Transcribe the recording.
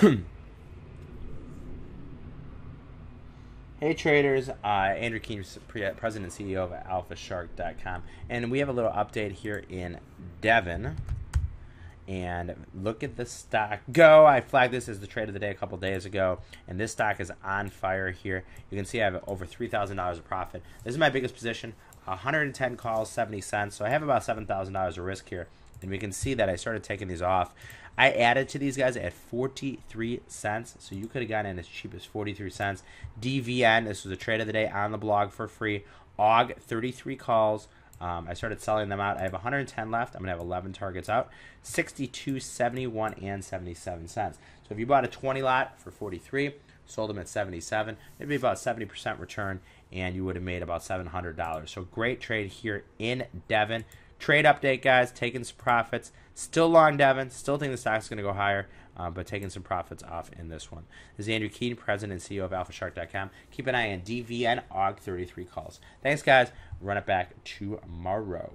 Hey traders, uh, Andrew Keene, President and CEO of AlphaShark.com, and we have a little update here in Devon. And look at the stock go. I flagged this as the trade of the day a couple days ago, and this stock is on fire here. You can see I have over three thousand dollars of profit. This is my biggest position, 110 calls, 70 cents. So I have about seven thousand dollars of risk here, and we can see that I started taking these off. I added to these guys at 43 cents, so you could have gotten in as cheap as 43 cents. DVN, this was a trade of the day on the blog for free. AUG, 33 calls. Um, I started selling them out. I have 110 left. I'm to have 11 targets out. 62, 71, and 77 cents. So if you bought a 20 lot for 43, sold them at 77, it'd be about 70% return, and you would have made about $700. So great trade here in Devon. Trade update, guys. Taking some profits. Still long Devon. Still think the stock's going to go higher, uh, but taking some profits off in this one. This is Andrew Keene, President and CEO of AlphaShark.com. Keep an eye on DVN AUG 33 calls. Thanks, guys. Run it back tomorrow.